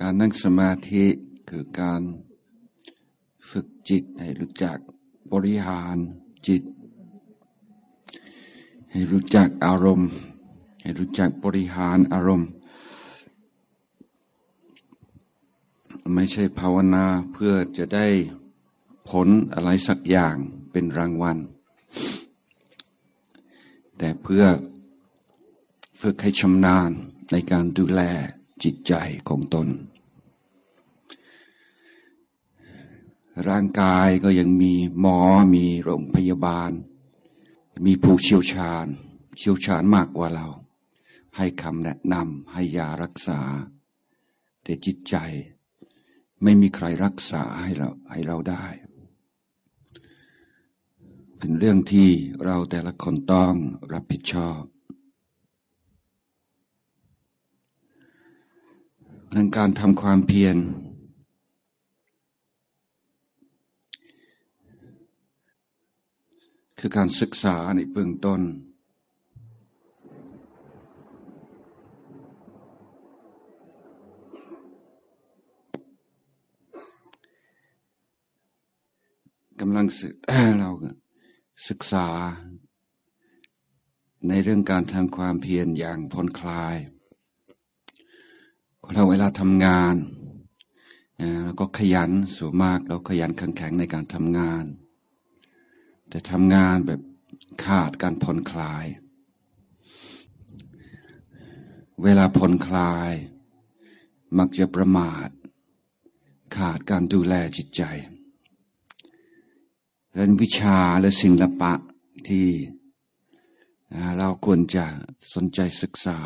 การนั่งสมาธิคือการฝึกจิตให้รู้จักบริหารจิต ให้รู้จักอารมณ์ ให้รู้จักบริหารอารมณ์ ไม่ใช่ภาวนาเพื่อจะได้ผลอะไรสักอย่างเป็นรางวัล แต่เพื่อฝึกให้ชำนาญในการดูแล จิตใจของตน ร่างกายก็ยังมีหมอมีโรงพยาบาล มีผู้เชี่ยวชาญ เชี่ยวชาญมากกว่าเรา ให้คำแนะนำให้ยารักษา แต่จิตใจไม่มีใครรักษาให้เราให้เราได้ เป็นเรื่องที่เราแต่ละคนต้องรับผิดชอบ เรื่องการทำความเพียร คือการศึกษาในเบื้องต้น กำลังเราศึกษาในเรื่องการทำความเพียรอย่างผ่อนคลาย เราเวลาทำงานแล้วก็ขยันสูงมากเราขยันขังแข็งในการทำงาน แต่ทำงานแบบขาดการผ่อนคลาย เวลาผ่อนคลาย มักจะประมาท ขาดการดูแลจิตใจเรื่องวิชาและศิละปะที่เราควรจะสนใจศึกษา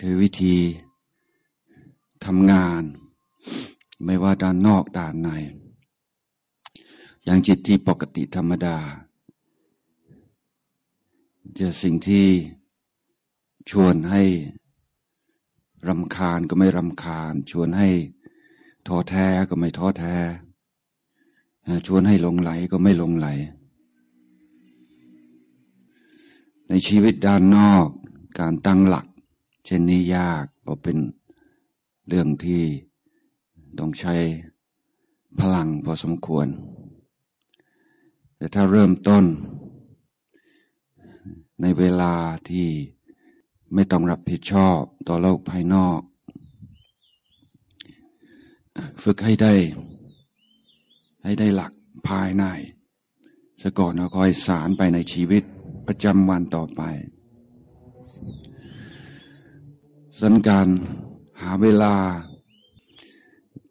คือวิธี ทำงาน ไม่ว่าด้านนอกด้านใน อย่างจิตที่ปกติธรรมดา จะสิ่งที่ชวนให้รำคาญก็ไม่รำคาญ ชวนให้ท้อแท้ก็ไม่ท้อแท้ ชวนให้หลงไหลก็ไม่หลงไหล ในชีวิตด้านนอกการตั้งหลัก เช่นนี้ยากเพราะเป็น เรื่องที่ต้องใช้พลังพอสมควร แต่ถ้าเริ่มต้น ในเวลาที่ไม่ต้องรับผิดชอบต่อโลกภายนอก ฝึกให้ได้ ให้ได้หลักภายในสก่อนแล้วคอยสารไปในชีวิตประจำวันต่อไปสันการ หาเวลา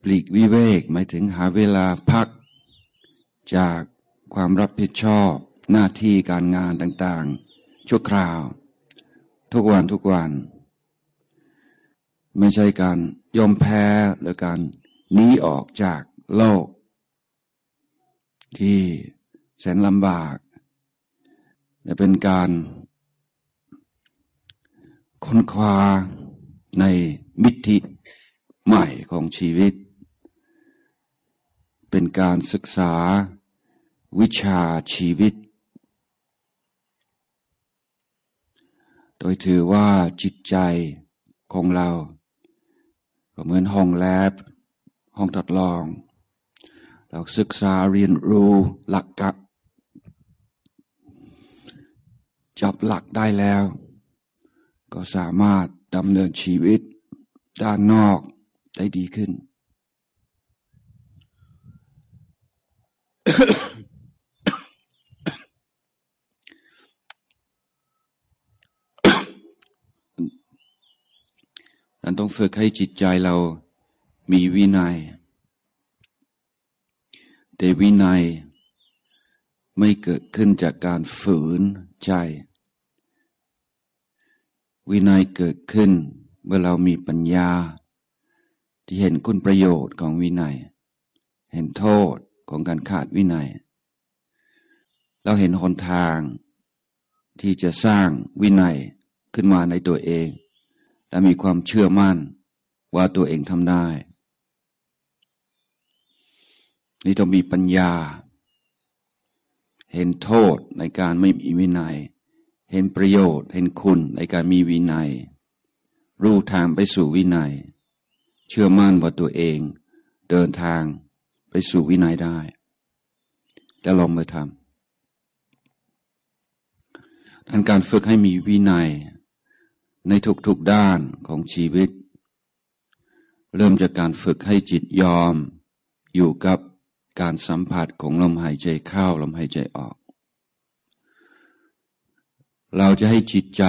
ปลีกวิเวกหมายถึงหาเวลาพัก จากความรับผิดชอบ หน้าที่การงานต่างๆ ชั่วคราว ทุกวันทุกวัน ไม่ใช่การยอมแพ้หรือการหนีออกจากโลก ที่แสนลำบากแต่เป็นการค้นคว้าในมิติใหม่ของชีวิต เป็นการศึกษาวิชาชีวิต โดยถือว่าจิตใจของเรา ก็เหมือนห้องแลบ ห้องทดลอง เราศึกษาเรียนรู้หลักกับจับหลักได้แล้ว ก็สามารถดำเนินชีวิต ด้านนอกได้ดีขึ้นเราต้องฝึกให้จิตใจเรามีวินัย แต่วินัยไม่เกิดขึ้นจากการฝืนใจ วินัยเกิดขึ้น เมื่อเรามีปัญญา ที่เห็นคุณประโยชน์ของวินัย เห็นโทษของการขาดวินัย เราเห็นหนทางที่จะสร้างวินัยขึ้นมาในตัวเอง และมีความเชื่อมั่นว่าตัวเองทำได้ นี่ต้องมีปัญญา เห็นโทษในการไม่มีวินัย เห็นประโยชน์ เห็นคุณในการมีวินัย รู้ทางไปสู่วินัย เชื่อมั่นว่าตัวเอง เดินทางไปสู่วินัยได้จะลองไปทำดังการฝึกให้มีวินัย ในทุกๆด้านของชีวิต เริ่มจากการฝึกให้จิตยอม อยู่กับการสัมผัสของลมหายใจเข้าลมหายใจออก เราจะให้จิตใจ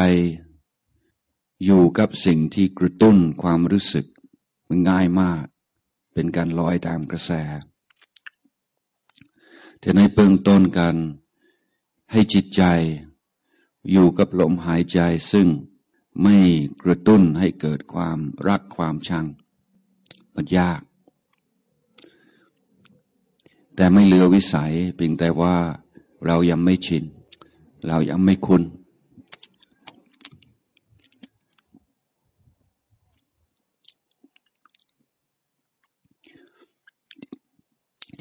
อยู่กับสิ่งที่กระตุ้นความรู้สึก มันง่ายมาก เป็นการลอยตามกระแส แต่ในเบื้องต้นกันให้จิตใจอยู่กับลมหายใจซึ่งไม่กระตุ้นให้เกิดความรักความชัง มันยาก แต่ไม่เลือวิสัยเพียงแต่ว่าเรายังไม่ชิน เรายังไม่คุ้น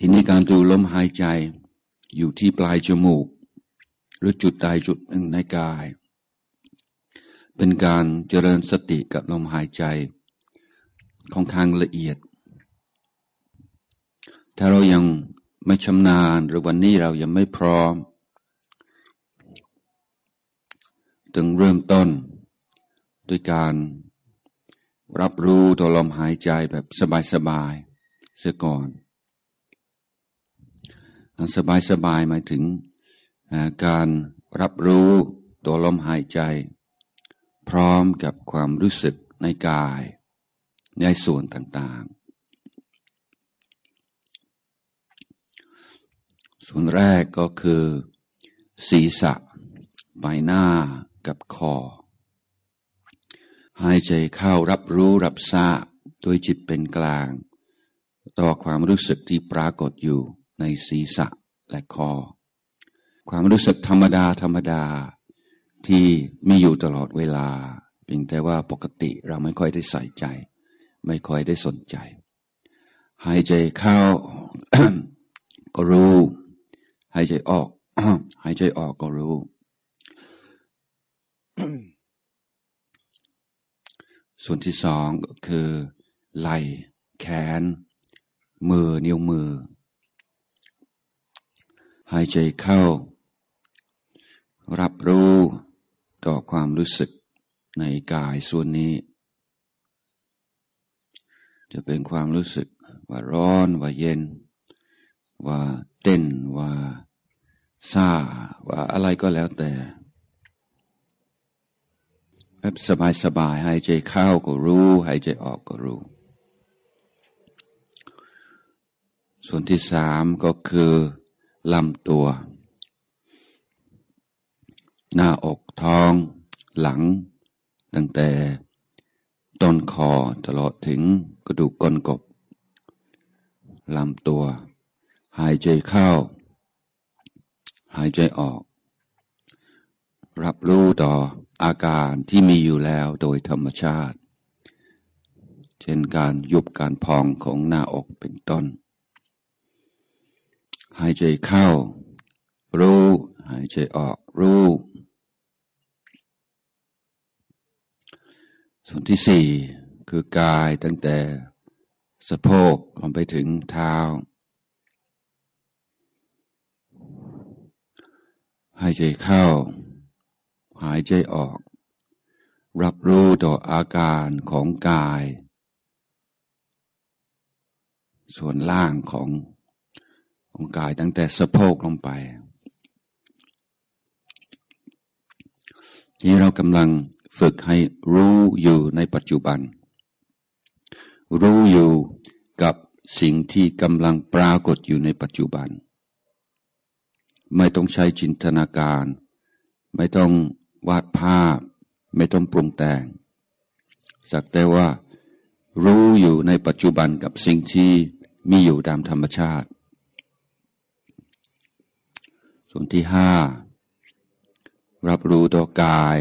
ทีนี้การดูลมหายใจอยู่ที่ปลายจมูก หรือจุดใดจุดหนึ่งในกาย เป็นการเจริญสติกับลมหายใจของทางละเอียด ถ้าเรายังไม่ชำนาญหรือวันนี้เรายังไม่พร้อมถึงเริ่มต้นด้วยการรับรู้ตัวลมหายใจแบบสบายๆเสียก่อน สบายสบายหมายถึงการรับรู้ตัวลมหายใจ พร้อมกับความรู้สึกในกายในส่วนต่างๆ ส่วนแรกก็คือ ศีรษะ ใบหน้ากับคอ หายใจเข้ารับรู้รับทราบโดยจิตเป็นกลาง ต่อความรู้สึกที่ปรากฏอยู่ ในศีรษะและคอ ความรู้สึกธรรมดาธรรมดาที่มีอยู่ตลอดเวลา เพียงแต่ว่าปกติเราไม่ค่อยได้ใส่ใจ ไม่ค่อยได้สนใจ หายใจเข้าก็รู้ หายใจออก หายใจออกก็รู้ส่วนที่สองก็คือไหล่แขน มือนิ้วมือ หายใจเข้า รับรู้ต่อความรู้สึกในกายส่วนนี้ จะเป็นความรู้สึกว่าร้อนว่าเย็น ว่าเต้นว่าซาว่าอะไรก็แล้วแต่แบบสบายสบายหายใจเข้าก็รู้หายใจออกก็รู้ ส่วนที่สามก็คือ ลำตัว หน้าอกท้อง หลัง ตั้งแต่ต้นคอตลอดถึงกระดูกก้นกบลำตัว หายใจเข้า หายใจออก รับรู้ต่ออาการที่มีอยู่แล้วโดยธรรมชาติ เช่นการยุบการพองของหน้าอกเป็นต้น หายใจเข้า รู้ หายใจออก รู้ ส่วนที่สี่คือกายตั้งแต่สะโพกลงไปถึงเท้า หายใจเข้า หายใจออก รับรู้ต่ออาการของกาย ส่วนล่างของ ของกายตั้งแต่สะโพกลงไปนี่เรากำลังฝึกให้รู้อยู่ในปัจจุบัน รู้อยู่กับสิ่งที่กำลังปรากฏอยู่ในปัจจุบัน ไม่ต้องใช้จินตนาการ ไม่ต้องวาดภาพ ไม่ต้องปรุงแต่ง สักแต่ว่ารู้อยู่ในปัจจุบันกับสิ่งที่มีอยู่ตามธรรมชาติ ส่วนที่ห้ารับรู้ตัวกาย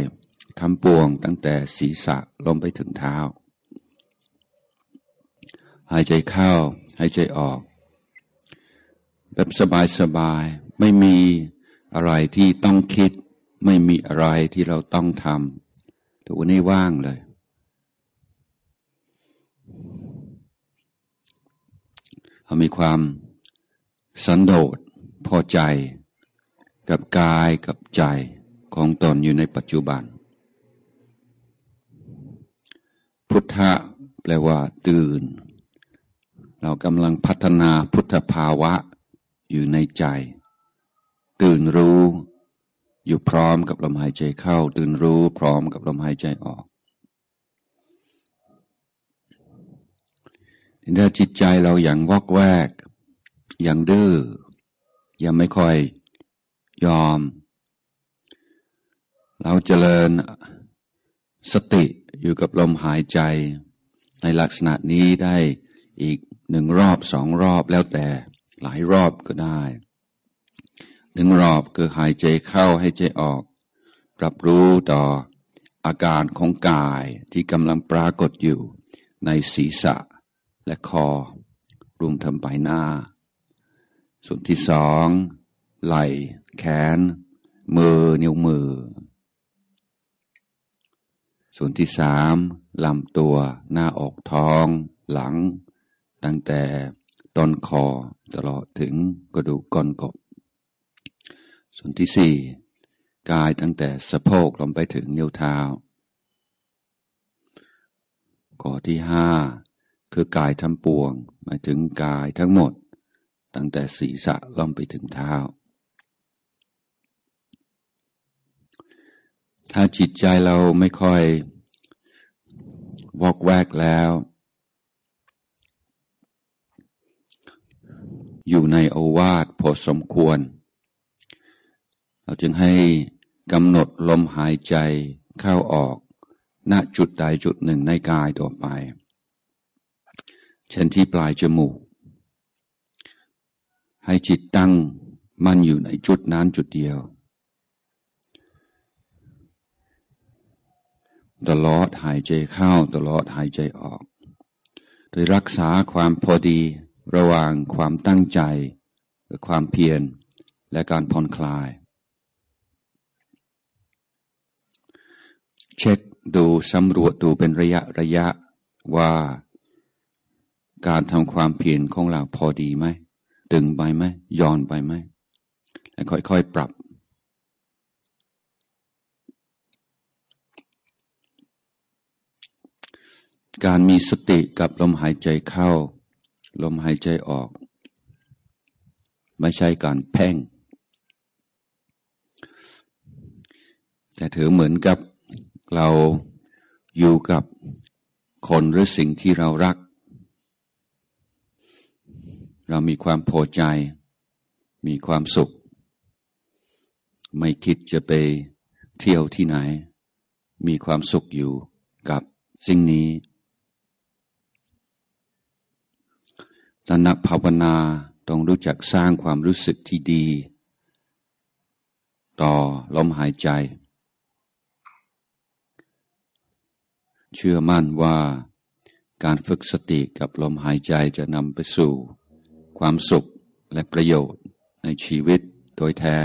ทำปวงตั้งแต่ศีรษะลงไปถึงเท้า หายใจเข้า หายใจออก แบบสบายๆ ไม่มีอะไรที่ต้องคิด ไม่มีอะไรที่เราต้องทำทุกวันนี้ว่างเลย เรามีความสันโดษพอใจ กับกายกับใจของตนอยู่ในปัจจุบัน พุทธะแปลว่าตื่น เรากำลังพัฒนาพุทธภาวะอยู่ในใจ ตื่นรู้อยู่พร้อมกับลมหายใจเข้า ตื่นรู้พร้อมกับลมหายใจออกถ้าจิตใจเราอย่างวอกแวก อย่างดื้อยังไม่ค่อย ยอม เราเจริญสติอยู่กับลมหายใจ ในลักษณะนี้ได้อีกหนึ่งรอบสองรอบแล้วแต่หลายรอบก็ได้หนึ่งรอบคือหายใจเข้าให้ใจออก รับรู้ต่ออาการของกายที่กำลังปรากฏอยู่ในศีรษะและคอ รวมทั้งใบหน้า ส่วนที่สองไหล แขน มือนิ้วมือ ส่วนที่สามลำตัว หน้าอกท้อง หลัง ตั้งแต่ต้นคอตลอดถึงกระดูกก้นกบ ส่วนที่สี่กายตั้งแต่สะโพกลงไปถึงนิ้วเท้าข้อที่ห้าคือกายทั้งปวงหมายถึงกายทั้งหมด ตั้งแต่ศีรษะลงไปถึงเท้า ถ้าจิตใจเราไม่ค่อยวอกแวกแล้ว อยู่ในโอวาทพอสมควร เราจึงให้กำหนดลมหายใจเข้าออก ณจุดใดจุดหนึ่งในกายต่อไป เช่นที่ปลายจมูก ให้จิตตั้งมั่นอยู่ในจุดนั้นจุดเดียว ตลอดหายใจเข้าตลอดหายใจออก โดยรักษาความพอดีระหว่างความตั้งใจและความเพียรและการผ่อนคลาย เช็คดูสำรวจดูเป็นระยะระยะว่าการทำความเพียรของเราพอดีไหมดึงไปไหมย้อนไปไหม แล้วค่อยๆปรับ การมีสติกับลมหายใจเข้า ลมหายใจออก ไม่ใช่การเพ่ง แต่ถือเหมือนกับเราอยู่กับคนหรือสิ่งที่เรารัก เรามีความพอใจ มีความสุข ไม่คิดจะไปเที่ยวที่ไหน มีความสุขอยู่กับสิ่งนี้ ตนักภาวนาต้องรู้จักสร้างความรู้สึกที่ดี ต่อลมหายใจ เชื่อมั่นว่าการฝึกสติกับลมหายใจจะนำไปสู่ ความสุขและประโยชน์ในชีวิตโดยแท้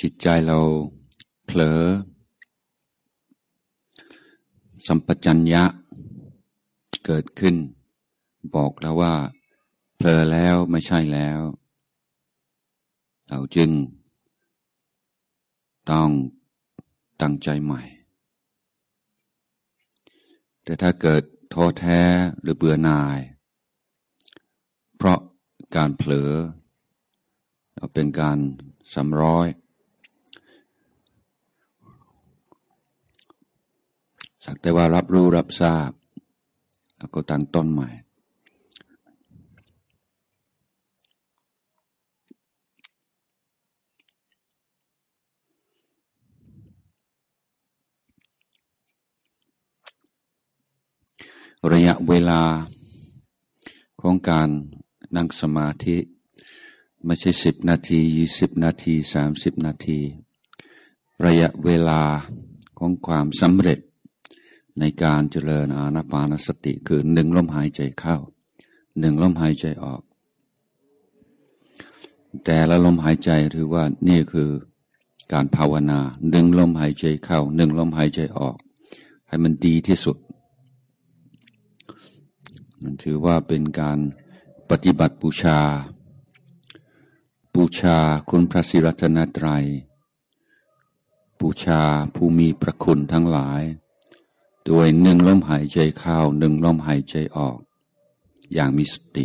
จิตใจเราเผลอ สัมปชัญญะเกิดขึ้น บอกแล้วว่า เผลอแล้วไม่ใช่แล้ว เราจึง ต้องตั้งใจใหม่ แต่ถ้าเกิดท้อแท้หรือเบื่อหน่าย เพราะการเผลอเป็นการสำร้อย สักแต่ว่ารับรู้รับทราบ แล้วก็ตั้งต้นใหม่ ระยะเวลาของการนั่งสมาธิไม่ใช่สิบนาทียี่สิบนาทีสามสิบนาที ระยะเวลาของความสำเร็จ ในการเจริญอานาปานสติคือหนึ่งลมหายใจเข้าหนึ่งลมหายใจออก แต่ละลมหายใจถือว่านี่คือการภาวนาหนึ่งลมหายใจเข้าหนึ่งลมหายใจออก ให้มันดีที่สุดมันถือว่าเป็นการปฏิบัติบูชา บูชาคุณพระศิรัตนตรัยบูชาผู้มีพระคุณทั้งหลาย ด้วยหนึ่งลมหายใจเข้าหนึ่งลมหายใจออก อย่างมีสติ